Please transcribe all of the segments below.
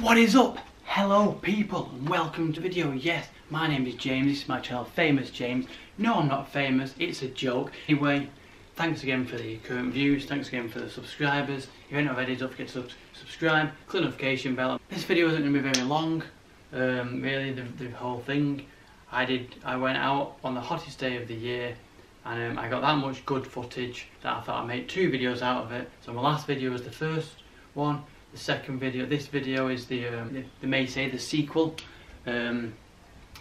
What is up? Hello people and welcome to the video. Yes, my name is James, this is my channel Famous James. No I'm not famous, it's a joke. Anyway, thanks again for the current views, thanks again for the subscribers. If you haven't already, don't forget to subscribe, click the notification bell. This video isn't going to be very long, um, really the, the whole thing. I did, I went out on the hottest day of the year and um, I got that much good footage that I thought I'd make two videos out of it. So my last video was the first one the second video. This video is the, um, the, the may say the sequel. Um,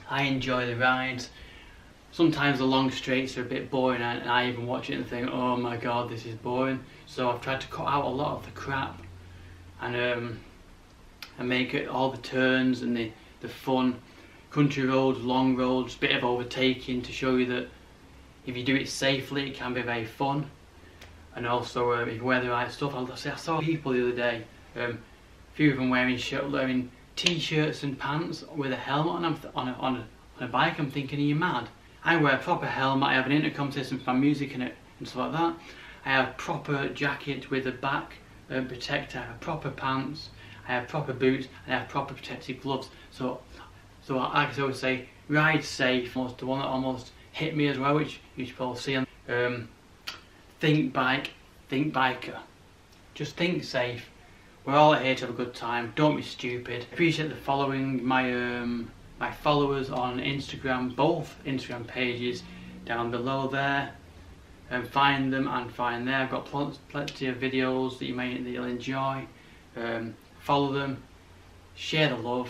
I enjoy the rides. Sometimes the long straights are a bit boring and I even watch it and think, oh my god, this is boring. So I've tried to cut out a lot of the crap and um, and make it all the turns and the, the fun. Country roads, long roads, bit of overtaking to show you that if you do it safely, it can be very fun. And also, uh, if the right stuff, I saw people the other day um, a few of them wearing shirt, wearing t-shirts and pants with a helmet on, on, a, on, a, on a bike. I'm thinking, are you mad? I wear a proper helmet. I have an intercom system for my music in it and stuff like that. I have proper jacket with a back um, protector. I have proper pants. I have proper boots. And I have proper protective gloves. So, so I, I always say, ride safe. Almost the one that almost hit me as well, which you should probably see. Um, think bike, think biker. Just think safe. We're all here to have a good time. Don't be stupid. Appreciate the following my um, my followers on Instagram, both Instagram pages down below there. And find them and find there. I've got pl plenty of videos that you may that you'll enjoy. Um, follow them, share the love,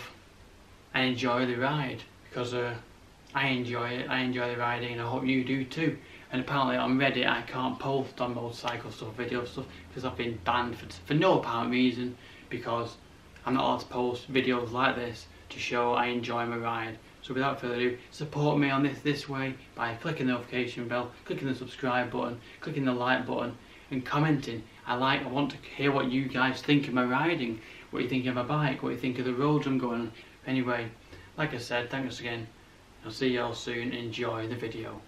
and enjoy the ride because uh, I enjoy it. I enjoy the riding, and I hope you do too and apparently on Reddit I can't post on motorcycle stuff, video stuff, because I've been banned for, for no apparent reason, because I'm not allowed to post videos like this to show I enjoy my ride. So without further ado, support me on this this way by clicking the notification bell, clicking the subscribe button, clicking the like button, and commenting. I like, I want to hear what you guys think of my riding, what you think of my bike, what you think of the roads I'm going on. Anyway, like I said, thanks again. I'll see you all soon. Enjoy the video.